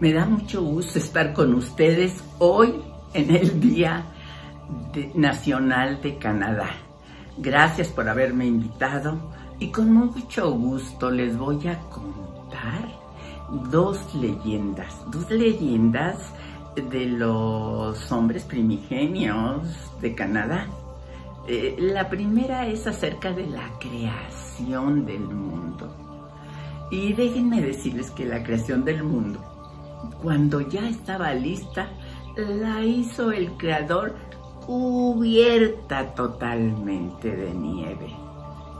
Me da mucho gusto estar con ustedes hoy en el Día Nacional de Canadá. Gracias por haberme invitado y con mucho gusto les voy a contar dos leyendas, dos leyendas de los hombres primigenios de Canadá. Eh, la primera es acerca de la creación del mundo. Y déjenme decirles que la creación del mundo cuando ya estaba lista, la hizo el creador cubierta totalmente de nieve.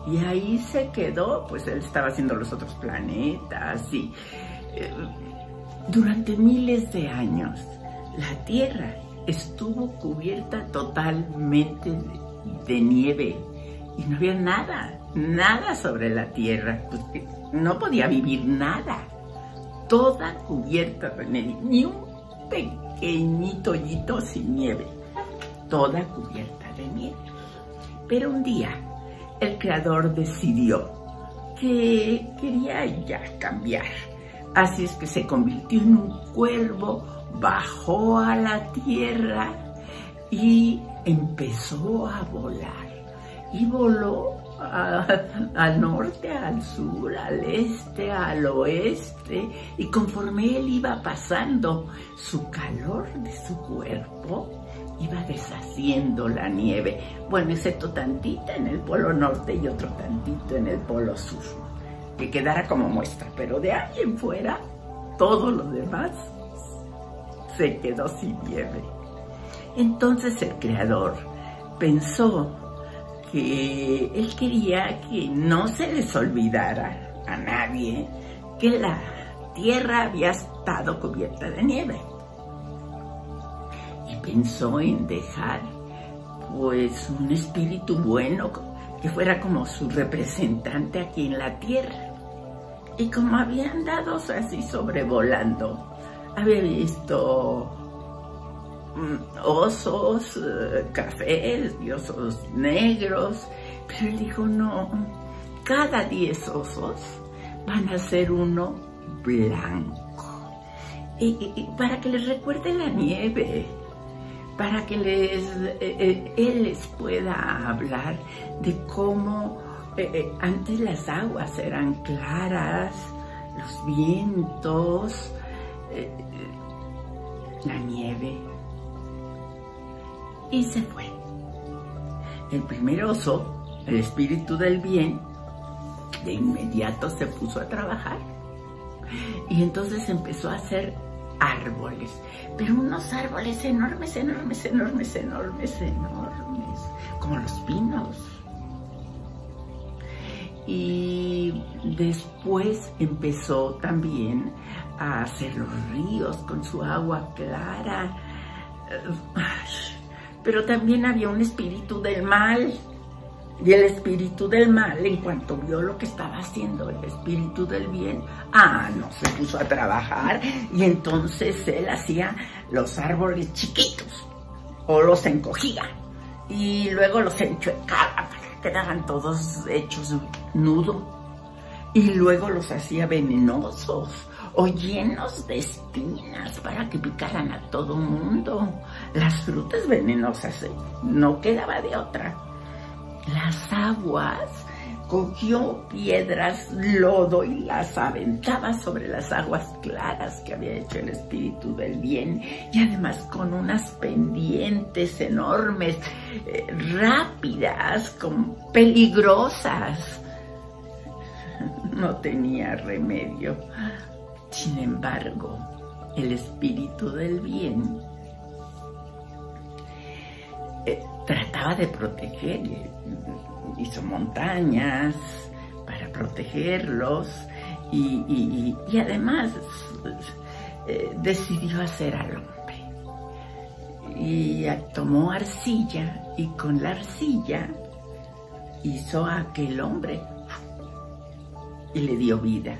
Y ahí se quedó, pues él estaba haciendo los otros planetas y eh, durante miles de años la Tierra estuvo cubierta totalmente de, nieve y no había nada, nada sobre la Tierra, pues, no podía vivir nada toda cubierta de nieve, ni un pequeñito hoyito sin nieve, toda cubierta de nieve. Pero un día el creador decidió que quería ya cambiar. Así es que se convirtió en un cuervo, bajó a la tierra y empezó a volar. Y voló al norte, al sur, al este, al oeste, y conforme él iba pasando, su calor de su cuerpo iba deshaciendo la nieve, bueno, excepto tantita en el polo norte y otro tantito en el polo sur, que quedara como muestra, pero de ahí en fuera, todo lo demás se quedó sin nieve. Entonces el creador pensó que él quería que no se les olvidara a nadie que la tierra había estado cubierta de nieve. Y pensó en dejar pues un espíritu bueno que fuera como su representante aquí en la tierra. Y como habían dado así sobrevolando, había visto osos eh, cafés y osos negros, pero él dijo, no, cada diez osos van a ser uno blanco. Y, para que les recuerde la nieve, para que les, eh, eh, él les pueda hablar de cómo antes las aguas eran claras, los vientos, la nieve y se fue. El primer oso, el espíritu del bien, de inmediato se puso a trabajar y entonces empezó a hacer árboles, pero unos árboles enormes, enormes, enormes, enormes, enormes, como los pinos. Y después empezó también a hacer los ríos con su agua clara pero también había un espíritu del mal. Y el espíritu del mal, en cuanto vio lo que estaba haciendo el espíritu del bien, ah, no, se puso a trabajar y entonces él hacía los árboles chiquitos o los encogía y luego los enchuecaba para que quedaran todos hechos nudo y luego los hacía venenosos o llenos de espinas para que picaran a todo mundo. Las frutas venenosas, ¿eh? no quedaba de otra. Las aguas, cogió piedras, lodo y las aventaba sobre las aguas claras que había hecho el espíritu del bien y además con unas pendientes enormes, eh, rápidas, con peligrosas. No tenía remedio. Sin embargo, el espíritu del bien eh, trataba de proteger, hizo montañas para protegerlos y, además eh, decidió hacer al hombre. Y tomó arcilla y con la arcilla hizo a aquel hombre y le dio vida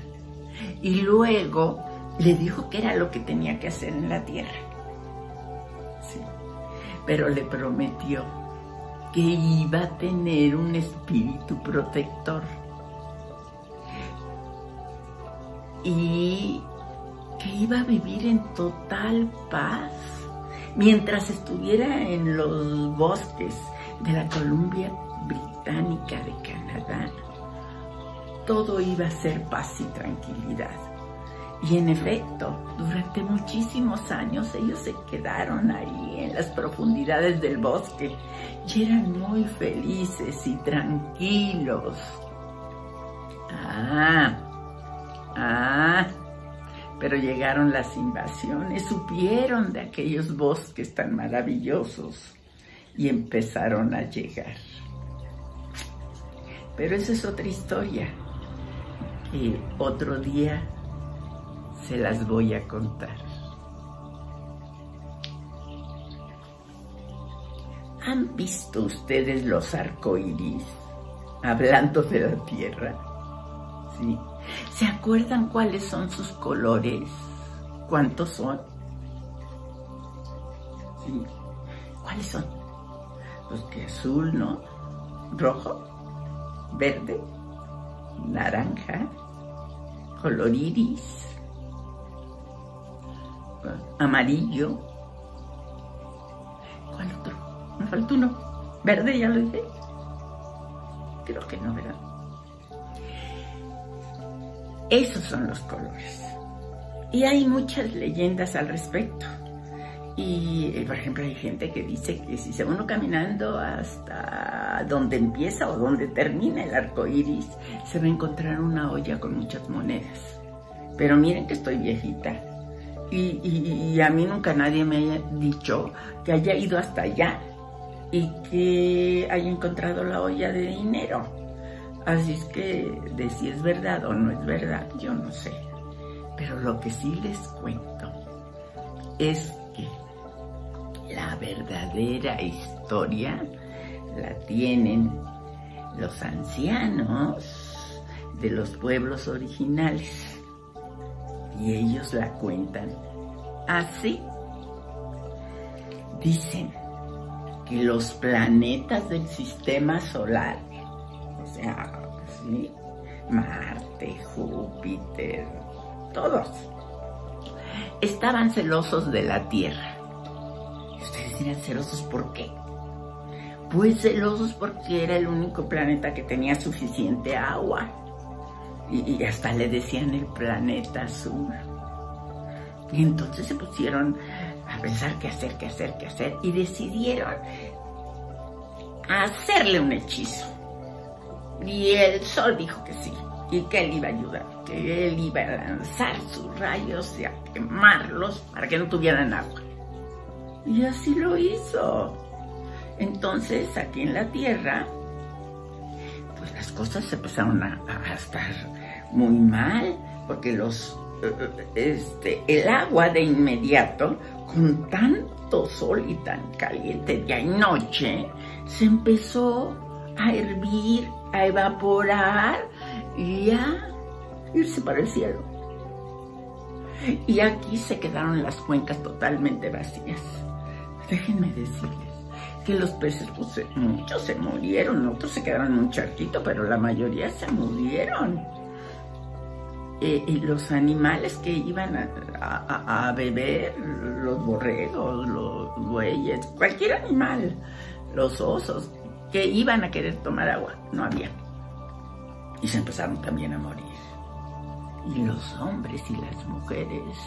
y luego le dijo que era lo que tenía que hacer en la tierra. Pero le prometió que iba a tener un espíritu protector. Y que iba a vivir en total paz mientras estuviera en los bosques de la Columbia Británica de Canadá. Todo iba a ser paz y tranquilidad. Y en efecto, durante muchísimos años ellos se quedaron ahí en las profundidades del bosque y eran muy felices y tranquilos. Ah, ah, pero llegaron las invasiones, supieron de aquellos bosques tan maravillosos y empezaron a llegar. Pero esa es otra historia otro día se las voy a contar. ¿Han visto ustedes los arcoíris hablando de la tierra? ¿Sí? ¿Se acuerdan cuáles son sus colores? ¿Cuántos son? ¿Sí? ¿Cuáles son? Pues que azul, ¿no? Rojo, verde, naranja, color iris, amarillo. ¿Cuál otro? Me faltó uno. ¿Verde ya lo dije? Creo que no, ¿verdad? Esos son los colores. Y hay muchas leyendas al respecto. Y, eh, por ejemplo, hay gente que dice que si se uno caminando hasta donde empieza o donde termina el arco iris, se va a encontrar una olla con muchas monedas. Pero miren que estoy viejita y, a mí nunca nadie me haya dicho que haya ido hasta allá y que haya encontrado la olla de dinero. Así es que de si es verdad o no es verdad, yo no sé. Pero lo que sí les cuento es que la verdadera historia la tienen los ancianos de los pueblos originales y ellos la cuentan así. Dicen que los planetas del sistema solar, o sea, Marte, Júpiter, todos, estaban celosos de la Tierra. Ustedes dirán celosos por qué. Pues celosos porque era el único planeta que tenía suficiente agua y, hasta le decían el planeta azul. Y entonces se pusieron a pensar qué hacer, qué hacer, qué hacer y decidieron hacerle un hechizo. Y el sol dijo que sí, y que él iba a ayudar, que él iba a lanzar sus rayos y a quemarlos para que no tuvieran agua. Y así lo hizo. Entonces, aquí en la Tierra, pues las cosas se empezaron a, a estar muy mal, porque los, eh, este, el agua de inmediato, con tanto sol y tan caliente día y noche, se empezó a hervir, a evaporar y a irse para el cielo. Y aquí se quedaron las cuencas totalmente vacías. Déjenme decirles que los peces, pues muchos se murieron, otros se quedaron un charquito, pero la mayoría se murieron. Eh, y los animales que iban a, beber, los borregos, los bueyes, cualquier animal, los osos que iban a querer tomar agua, no había. Y se empezaron también a morir. Y los hombres y las mujeres,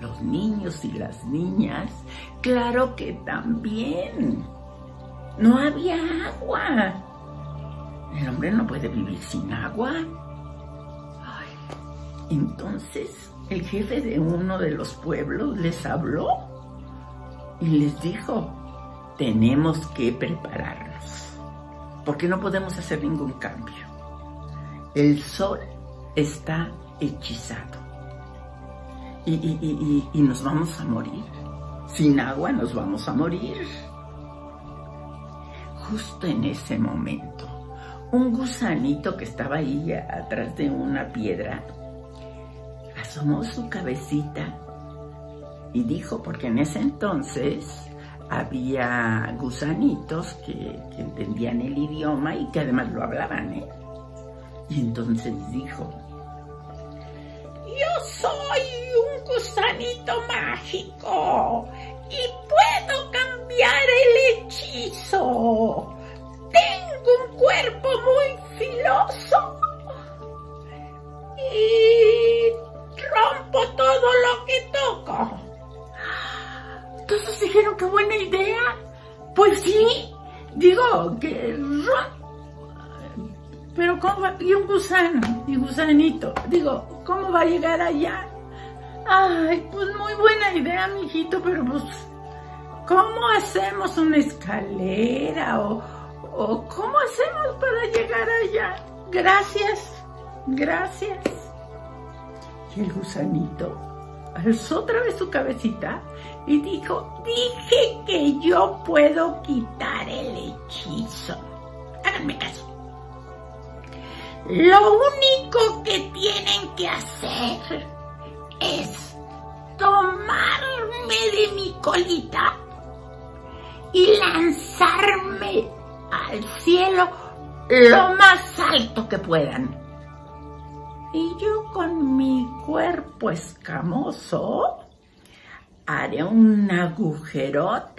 los niños y las niñas, claro que también. No había agua. El hombre no puede vivir sin agua. Entonces el jefe de uno de los pueblos les habló y les dijo, tenemos que prepararnos, porque no podemos hacer ningún cambio. El sol está hechizado y, y nos vamos a morir. Sin agua nos vamos a morir. Justo en ese momento, un gusanito que estaba ahí atrás de una piedra asomó su cabecita y dijo, porque en ese entonces había gusanitos que, entendían el idioma y que además lo hablaban, ¿eh? Y entonces dijo, yo soy un gusanito mágico y puedo cambiar el hechizo. Tengo un cuerpo muy filoso y rompo todo lo que toco. Todos dijeron que buena idea. Pues sí, digo que pero ¿cómo? Y un gusano, y gusanito. Digo, ¿cómo va a llegar allá? Ay, pues muy buena idea, mijito, pero pues, ¿cómo hacemos una escalera? O, o ¿cómo hacemos para llegar allá? Gracias, gracias. El gusanito alzó otra vez su cabecita y dijo, dije que yo puedo quitar el hechizo. Háganme caso. Lo único que tienen que hacer es tomarme de mi colita y lanzarme al cielo lo más alto que puedan. Y yo con mi cuerpo escamoso haré un agujerote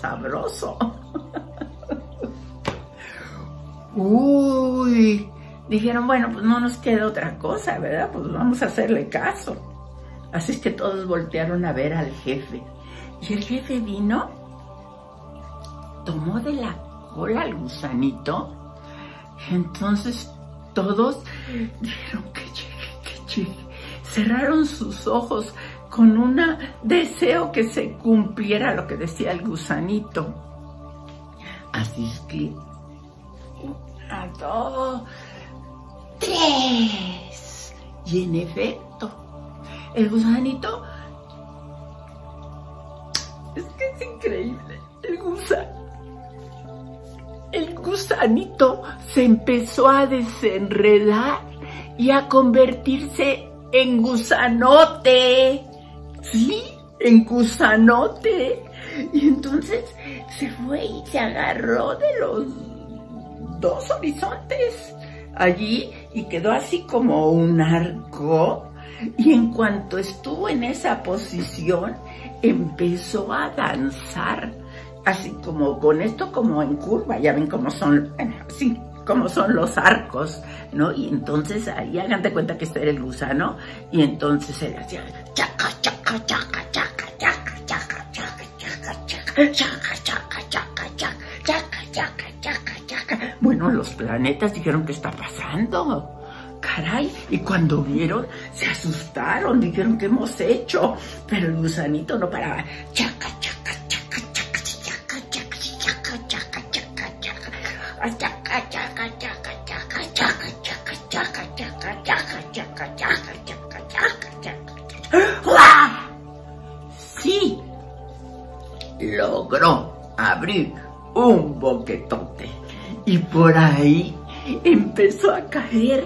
sabroso. Uy, dijeron, bueno, pues no nos queda otra cosa, ¿verdad? Pues vamos a hacerle caso. Así es que todos voltearon a ver al jefe. Y el jefe vino, tomó de la cola al gusanito, entonces todos dijeron que llegue, que llegue. Cerraron sus ojos con un deseo que se cumpliera lo que decía el gusanito. Así es que una, dos, tres. Y en efecto, el gusanito es que es increíble. El gusanito. El gusanito se empezó a desenredar y a convertirse en gusanote. Sí, en gusanote. Y entonces se fue y se agarró de los dos horizontes allí y quedó así como un arco. Y en cuanto estuvo en esa posición, empezó a danzar, así como con esto como en curva, ya ven cómo son, así como son los arcos, ¿no? Y entonces ahí hagan de cuenta que este era el gusano, y entonces él hacía chaca, chaca, chaca, chaca, chaca, chaca, chaca, chaca, chaca, chaca, chaca, chaca, chaca, chaca, chaca, chaca. Bueno, los planetas dijeron, ¿qué está pasando? Caray, y cuando vieron, se asustaron, dijeron, ¿qué hemos hecho? Pero el gusanito no paraba. Chaca, chaca, logró abrir un boquetote. Y por ahí empezó a caer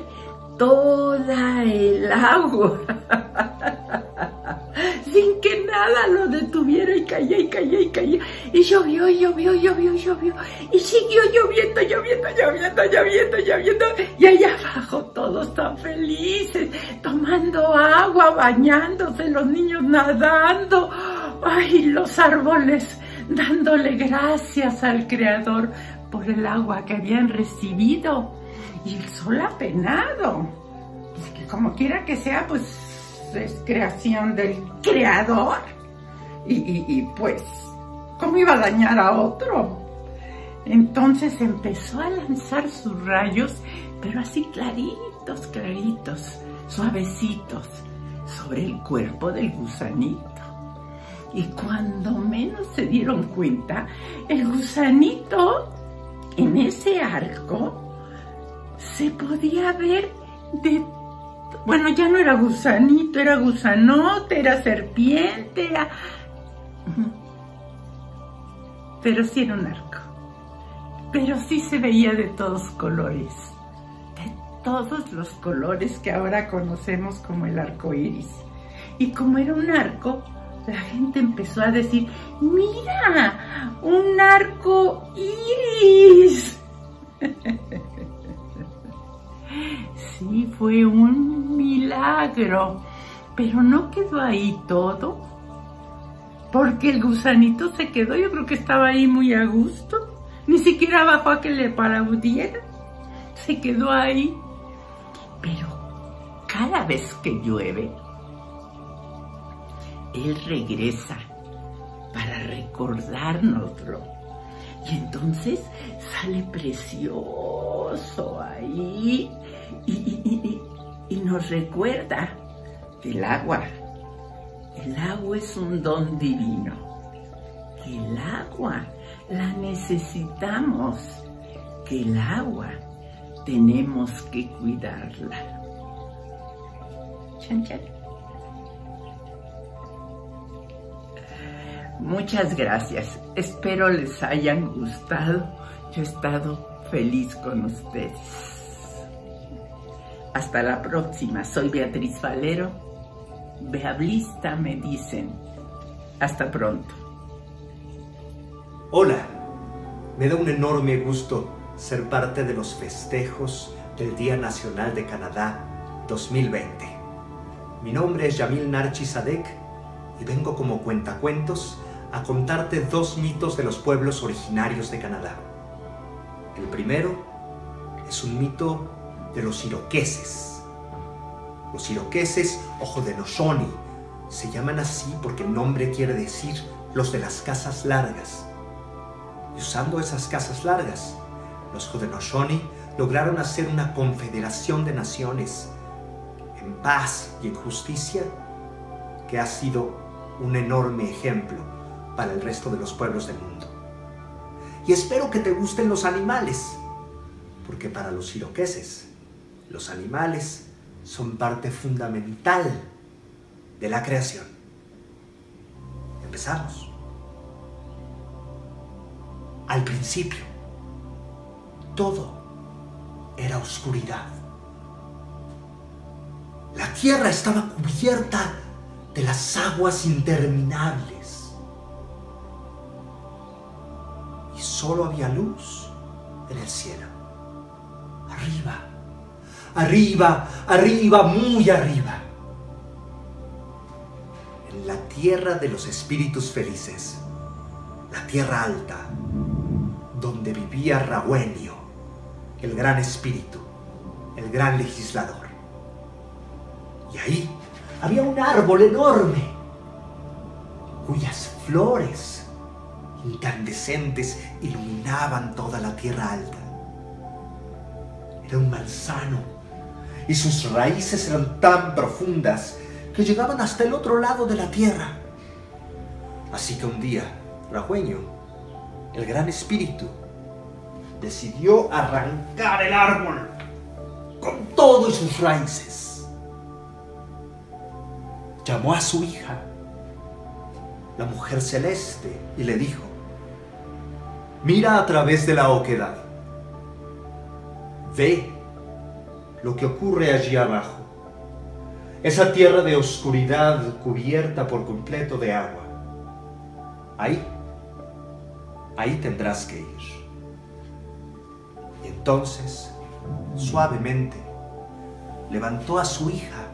toda el agua. Sin que nada lo detuviera y caía y caía y caía. Y llovió y llovió y llovió y llovió. Y siguió lloviendo, lloviendo, lloviendo, lloviendo, lloviendo. Y allá abajo todos tan felices tomando agua, bañándose, los niños nadando, ay, los árboles dándole gracias al Creador por el agua que habían recibido y el sol apenado. Es que como quiera que sea, pues es creación del Creador. Y, y, pues, ¿cómo iba a dañar a otro? Entonces empezó a lanzar sus rayos, pero así claritos, claritos, suavecitos, sobre el cuerpo del gusanito. Y cuando menos se dieron cuenta, el gusanito en ese arco se podía ver de... Bueno, ya no era gusanito, era gusanote, era serpiente, era... Pero sí era un arco. Pero sí se veía de todos colores. De todos los colores que ahora conocemos como el arco iris. Y como era un arco, la gente empezó a decir, mira, un arco iris. Sí, fue un milagro! Pero no quedó ahí todo, porque el gusanito se quedó, yo creo que estaba ahí muy a gusto, ni siquiera bajó a que le paraudiera, se quedó ahí. Pero cada vez que llueve, él regresa para recordárnoslo. Y entonces sale precioso ahí y, nos recuerda que el agua, el agua es un don divino, que el agua la necesitamos, que el agua tenemos que cuidarla. Chan, Muchas gracias. Espero les hayan gustado. Yo he estado feliz con ustedes. Hasta la próxima. Soy Beatriz Valero. Beablista me dicen. Hasta pronto. Hola. Me da un enorme gusto ser parte de los festejos del Día Nacional de Canadá 2020. Mi nombre es Yamil Narchi Sadek y vengo como cuentacuentos a contarte dos mitos de los pueblos originarios de Canadá. El primero es un mito de los iroqueses. Los iroqueses o Haudenosaunee se llaman así porque el nombre quiere decir los de las casas largas. Y usando esas casas largas, los Haudenosaunee lograron hacer una confederación de naciones en paz y en justicia que ha sido un enorme ejemplo para el resto de los pueblos del mundo. Y espero que te gusten los animales, porque para los iroqueses, los animales son parte fundamental de la creación. Empezamos. Al principio, todo era oscuridad. La tierra estaba cubierta de las aguas interminables. Solo había luz en el cielo. Arriba, arriba, arriba, muy arriba. En la tierra de los espíritus felices, la tierra alta, donde vivía Rahuenio, el gran espíritu, el gran legislador. Y ahí había un árbol enorme, cuyas flores incandescentes iluminaban toda la tierra alta. Era un manzano y sus raíces eran tan profundas que llegaban hasta el otro lado de la tierra. Así que un día, Rajueño, el gran espíritu, decidió arrancar el árbol con todas sus raíces. Llamó a su hija, la mujer celeste, y le dijo, Mira a través de la oquedad. Ve lo que ocurre allí abajo. Esa tierra de oscuridad cubierta por completo de agua. Ahí, ahí tendrás que ir. Y entonces, suavemente, levantó a su hija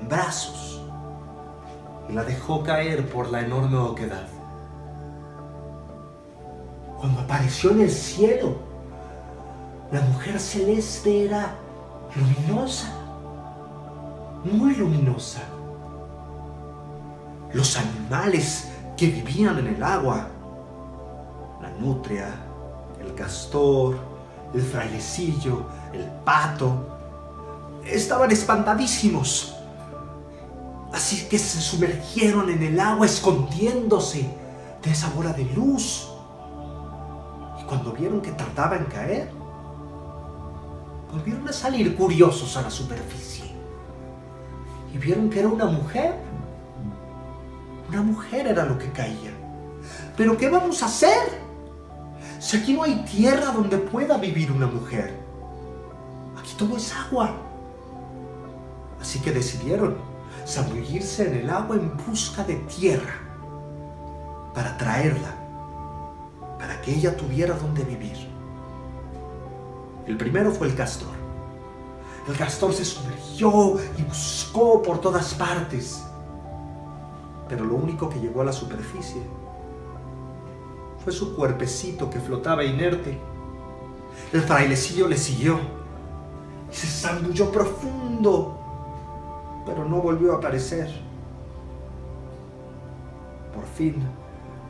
en brazos y la dejó caer por la enorme oquedad cuando apareció en el cielo, la mujer celeste era luminosa, muy luminosa. Los animales que vivían en el agua, la nutria, el castor, el frailecillo, el pato, estaban espantadísimos. Así que se sumergieron en el agua escondiéndose de esa bola de luz cuando vieron que tardaba en caer, volvieron a salir curiosos a la superficie y vieron que era una mujer. Una mujer era lo que caía. Pero ¿qué vamos a hacer? Si aquí no hay tierra donde pueda vivir una mujer. Aquí todo es agua. Así que decidieron zambullirse en el agua en busca de tierra para traerla que ella tuviera donde vivir. El primero fue el castor. El castor se sumergió y buscó por todas partes. Pero lo único que llegó a la superficie fue su cuerpecito que flotaba inerte. El frailecillo le siguió y se zambulló profundo, pero no volvió a aparecer. Por fin,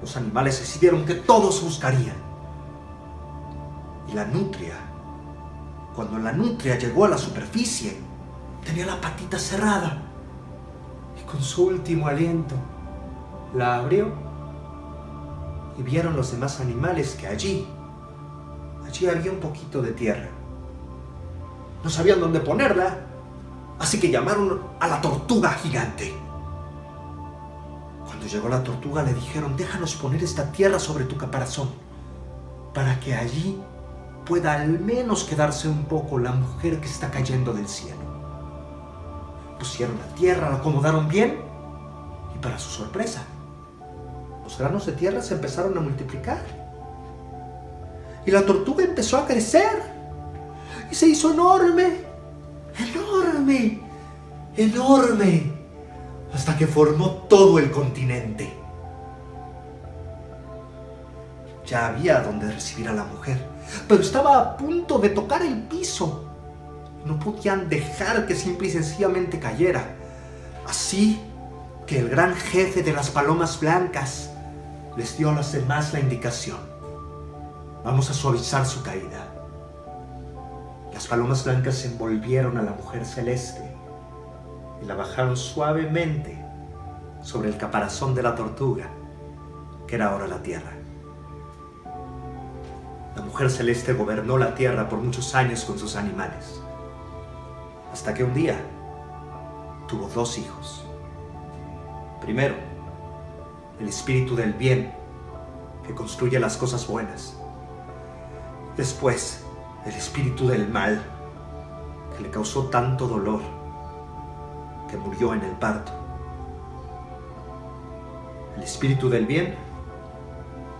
los animales decidieron que todos buscarían. Y la nutria, cuando la nutria llegó a la superficie, tenía la patita cerrada. Y con su último aliento, la abrió y vieron los demás animales que allí, allí había un poquito de tierra. No sabían dónde ponerla, así que llamaron a la tortuga gigante. Cuando llegó la tortuga le dijeron, déjanos poner esta tierra sobre tu caparazón, para que allí pueda al menos quedarse un poco la mujer que está cayendo del cielo. Pusieron la tierra, la acomodaron bien, y para su sorpresa, los granos de tierra se empezaron a multiplicar. Y la tortuga empezó a crecer. Y se hizo enorme, enorme, enorme, hasta que formó todo el continente. Ya había donde recibir a la mujer, pero estaba a punto de tocar el piso. No podían dejar que simple y sencillamente cayera. Así que el gran jefe de las palomas blancas les dio a los demás la indicación. Vamos a suavizar su caída. Las palomas blancas envolvieron a la mujer celeste y la bajaron suavemente sobre el caparazón de la tortuga, que era ahora la tierra. La mujer celeste gobernó la tierra por muchos años con sus animales, hasta que un día tuvo dos hijos. Primero, el espíritu del bien que construye las cosas buenas. Después, el espíritu del mal que le causó tanto dolor que murió en el parto. El espíritu del bien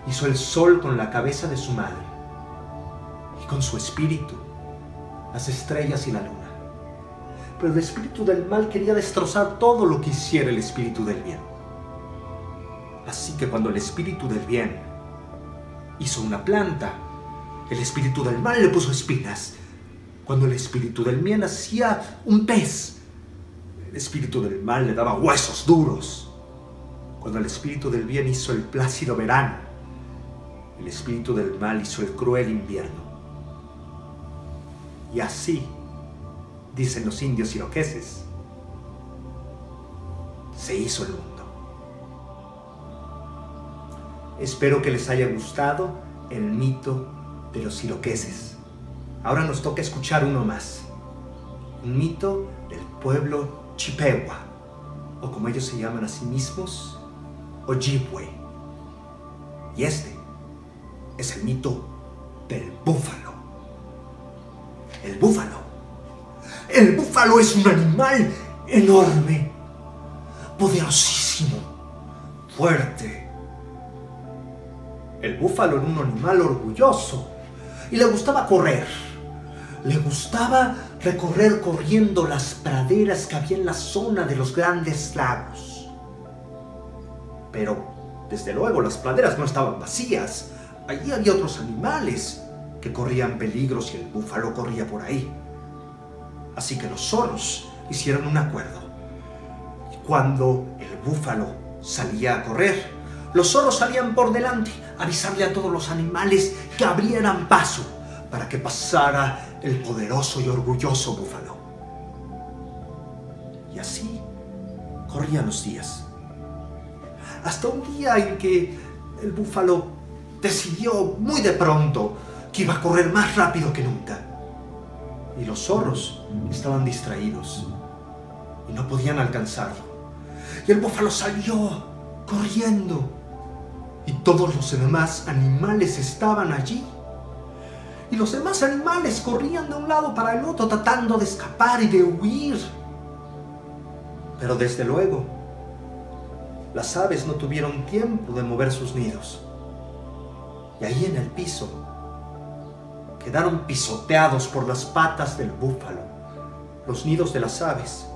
hizo el sol con la cabeza de su madre y con su espíritu las estrellas y la luna. Pero el espíritu del mal quería destrozar todo lo que hiciera el espíritu del bien. Así que cuando el espíritu del bien hizo una planta, el espíritu del mal le puso espinas. Cuando el espíritu del bien hacía un pez, espíritu del mal le daba huesos duros. Cuando el espíritu del bien hizo el plácido verano, el espíritu del mal hizo el cruel invierno. Y así, dicen los indios iroqueses, se hizo el mundo. Espero que les haya gustado el mito de los iroqueses. Ahora nos toca escuchar uno más. Un mito del pueblo Chippewa, o como ellos se llaman a sí mismos, Ojibwe. Y este es el mito del búfalo. El búfalo. El búfalo es un animal enorme, poderosísimo, fuerte, el búfalo era un animal orgulloso y le gustaba correr. Le gustaba recorrer corriendo las praderas que había en la zona de los grandes lagos. Pero, desde luego, las praderas no estaban vacías. Allí había otros animales que corrían peligros y el búfalo corría por ahí. Así que los zorros hicieron un acuerdo. Cuando el búfalo salía a correr, los zorros salían por delante a avisarle a todos los animales que abrieran paso para que pasara el poderoso y orgulloso búfalo. Y así corrían los días. Hasta un día en que el búfalo decidió muy de pronto que iba a correr más rápido que nunca. Y los zorros estaban distraídos y no podían alcanzarlo. Y el búfalo salió corriendo y todos los demás animales estaban allí. Y los demás animales corrían de un lado para el otro tratando de escapar y de huir. Pero desde luego, las aves no tuvieron tiempo de mover sus nidos. Y ahí en el piso quedaron pisoteados por las patas del búfalo los nidos de las aves.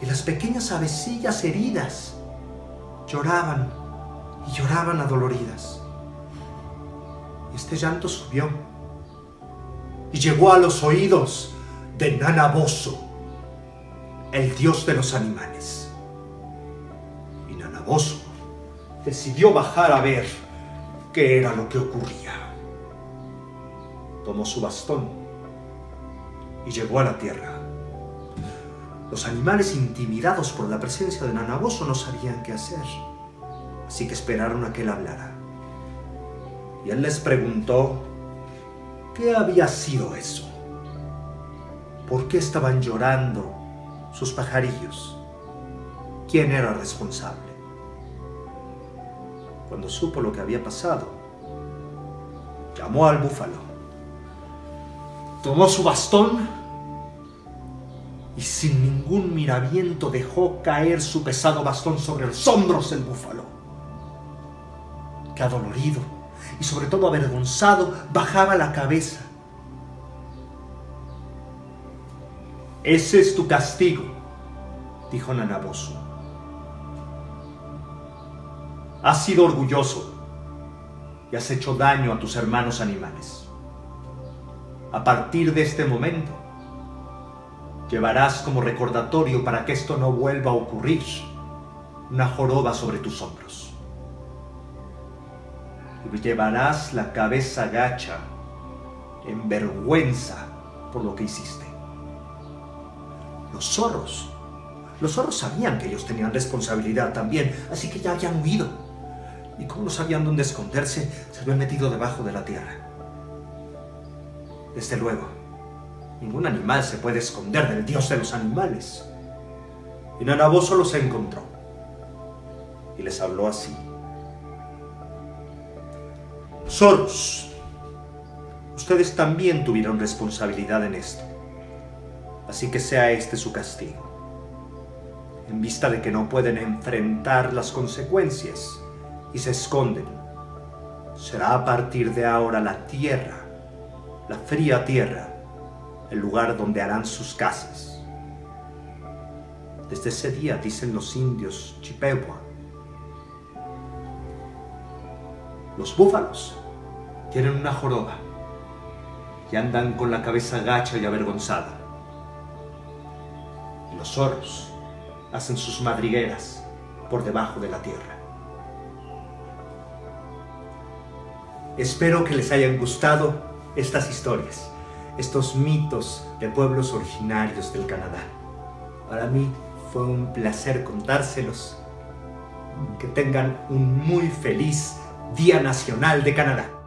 Y las pequeñas avecillas heridas lloraban y lloraban adoloridas. Este llanto subió y llegó a los oídos de Nanaboso, el dios de los animales. Y Nanaboso decidió bajar a ver qué era lo que ocurría. Tomó su bastón y llegó a la tierra. Los animales intimidados por la presencia de Nanaboso no sabían qué hacer, así que esperaron a que él hablara. Y él les preguntó qué había sido eso. ¿Por qué estaban llorando sus pajarillos? ¿Quién era responsable? Cuando supo lo que había pasado, llamó al búfalo, tomó su bastón y sin ningún miramiento dejó caer su pesado bastón sobre los hombros del búfalo, que adolorido y sobre todo avergonzado bajaba la cabeza. Ese es tu castigo, dijo Nanaboso. Has sido orgulloso y has hecho daño a tus hermanos animales. A partir de este momento, llevarás como recordatorio para que esto no vuelva a ocurrir una joroba sobre tus hombros. Llevarás la cabeza gacha en vergüenza por lo que hiciste. Los zorros, los zorros sabían que ellos tenían responsabilidad también, así que ya habían huido y como no sabían dónde esconderse, se habían metido debajo de la tierra. Desde luego, ningún animal se puede esconder del dios de los animales. Y Nanaboso los encontró y les habló así. Soros, ustedes también tuvieron responsabilidad en esto, así que sea este su castigo. En vista de que no pueden enfrentar las consecuencias, y se esconden. Será a partir de ahora la tierra, la fría tierra, el lugar donde harán sus casas. Desde ese día, dicen los indios Chippewa, los búfalos tienen una joroba y andan con la cabeza gacha y avergonzada. Los zorros hacen sus madrigueras por debajo de la tierra. Espero que les hayan gustado estas historias, estos mitos de pueblos originarios del Canadá. Para mí fue un placer contárselos. Que tengan un muy feliz Día Nacional de Canadá.